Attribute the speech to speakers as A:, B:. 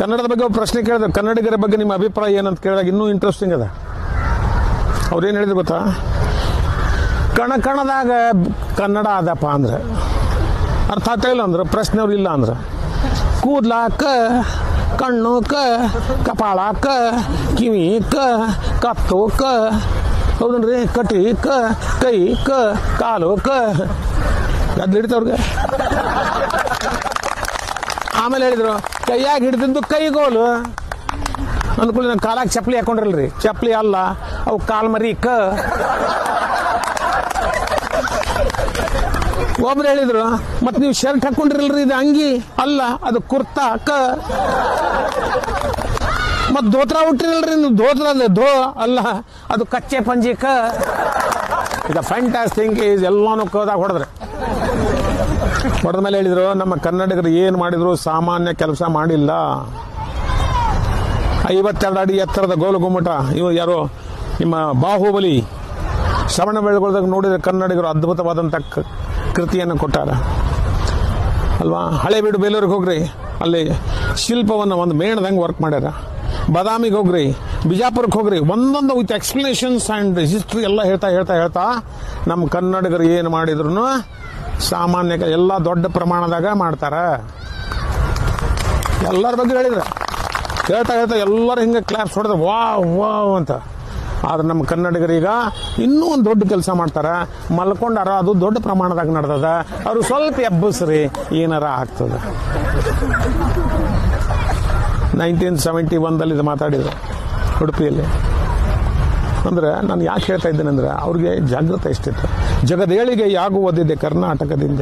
A: ಕನ್ನಡದ ಬಗ್ಗೆ ಒಬ್ಬ ಪ್ರಶ್ನೆ ಕೇಳಿದ್ರು ಕನ್ನಡಿಗರ ಬಗ್ಗೆ ನಿಮ್ಮ ಅಭಿಪ್ರಾಯ ಏನಂತ ಕೇಳಿದಾಗ ಇನ್ನೂ ಇಂಟ್ರೆಸ್ಟಿಂಗ್ ಅದ. ಅವ್ರೇನು ಹೇಳಿದ್ರು ಗೊತ್ತಾ? ಕಣ ಕಣದಾಗ ಕನ್ನಡ ಅದಪ್ಪ ಅಂದ್ರೆ, ಅರ್ಥ ಆಗ್ತಾ ಇಲ್ಲ ಅಂದ್ರೆ, ಪ್ರಶ್ನೆ ಅವ್ರು ಇಲ್ಲ ಅಂದ್ರೆ, ಕೂದ್ಲಾಕ ಕ ಕಣ್ಣು ಕ ಕಪಾಳ ಕಿವಿ ಕ ಕತ್ತು ಕ ಹೌದನ್ರಿ? ಕಟಿ ಕ ಕೈ ಕ ಕಾಲು ಕ ಆಮೇಲೆ ಹೇಳಿದ್ರು ಕೈಯಾಗ ಹಿಡಿದಿದ್ದು ಕೈಗೋಲು. ಅಂದ್ಕೊಳ್ಳಿ ನಾನು ಕಾಲಾಗ ಚಪ್ಪಲಿ ಹಾಕೊಂಡ್ರಲ್ರಿ. ಚಪ್ಪಲಿ ಅಲ್ಲ, ಅವು ಕಾಲ್ ಮರಿ ಕ. ಒಬ್ರು ಹೇಳಿದ್ರು, ಮತ್ ನೀವು ಶರ್ಟ್ ಹಾಕೊಂಡಿರಲ್ರಿ, ಇದು ಅಂಗಿ. ಅಲ್ಲ, ಅದು ಕುರ್ತಾ, ಕ. ಮತ್ ದೋತ್ರ ಹುಟ್ಟಿರಲ್ರಿ ನೀವು ದೋತ್ರ ದೋ, ಅಲ್ಲ, ಅದು ಕಚ್ಚೆ ಪಂಜಿ, ಕ. ಈಗ ಫ್ಯಾಂಟಾಸ್ಟಿಂಗ್ ಈಸ್ ಎಲ್ಲಾನು ಕದಾಗ ಹೊಡೆದ್ರೆ. ಹೊಡೆದ ಮೇಲೆ ಹೇಳಿದ್ರು, ನಮ್ಮ ಕನ್ನಡಿಗರು ಏನು ಮಾಡಿದ್ರು ಸಾಮಾನ್ಯ ಕೆಲಸ ಮಾಡಿಲ್ಲ. ಐವತ್ತೆರಡು ಅಡಿ ಎತ್ತರದ ಗೋಲು ಗುಮ್ಮಟ. ಇವು ಯಾರು? ನಿಮ್ಮ ಬಾಹುಬಲಿ. ಶ್ರವಣ ಬೆಳಗೊಳದಾಗ ನೋಡಿದ್ರೆ ಕನ್ನಡಿಗರು ಅದ್ಭುತವಾದಂಥ ಕೃತಿಯನ್ನು ಕೊಟ್ಟಾರ. ಅಲ್ವಾ? ಹಳೆ ಬೀಡು ಬೇಲೂರಿಗೆ ಹೋಗ್ರಿ. ಅಲ್ಲಿ ಶಿಲ್ಪವನ್ನು ಒಂದು ಮೇಣದಂಗೆ ವರ್ಕ್ ಮಾಡ್ಯಾರ. ಬಾದಾಮಿಗೆ ಹೋಗ್ರಿ. ಬಿಜಾಪುರಕ್ಕೆ ಹೋಗ್ರಿ. ಒಂದೊಂದು ವಿತ್ ಎಕ್ಸ್ಪ್ಲನೇಷನ್ಸ್ ಆ್ಯಂಡ್ ಹಿಸ್ಟ್ರಿ ಎಲ್ಲ ಹೇಳ್ತಾ ಹೇಳ್ತಾ ಹೇಳ್ತಾ ನಮ್ಮ ಕನ್ನಡಿಗರು ಏನು ಮಾಡಿದ್ರು ಸಾಮಾನ್ಯ ಎಲ್ಲ ದೊಡ್ಡ ಪ್ರಮಾಣದಾಗ ಮಾಡ್ತಾರ. ಎಲ್ಲರ ಬಗ್ಗೆ ಹೇಳಿದ್ರೆ. ಹೇಳ್ತಾ ಹೇಳ್ತಾ ಎಲ್ಲರೂ ಹಿಂಗೆ ಕ್ಲಾಪ್ಸ್ ಹೊಡೆದ ವಾವ್ ವಾವ್ ಅಂತ. ಆದ್ರೆ ನಮ್ಮ ಕನ್ನಡಿಗರೀಗ ಇನ್ನೂ ಒಂದು ದೊಡ್ಡ ಕೆಲಸ ಮಾಡ್ತಾರೆ. ಮಲ್ಕೊಂಡಾರ ಅದು ದೊಡ್ಡ ಪ್ರಮಾಣದಾಗ ನಡೆದದ. ಅವರು ಸ್ವಲ್ಪ ಎಬ್ಬಸ್ರಿ, ಏನಾರ ಆಗ್ತದೆ. ನೈನ್ಟೀನ್ ಸೆವೆಂಟಿ ಒನ್ದಲ್ಲಿ ಇದು ಮಾತಾಡಿದ್ರು ಉಡುಪಿಯಲ್ಲಿ. ಅಂದ್ರೆ ನಾನು ಯಾಕೆ ಹೇಳ್ತಾ ಇದ್ದೇನೆ ಅಂದ್ರೆ ಅವ್ರಿಗೆ ಜಾಗೃತ ಎಷ್ಟಿತ್ತು ಜಗದೇಳಿಗೆ ಯಾಗುವುದಿದೆ ಕರ್ನಾಟಕದಿಂದ.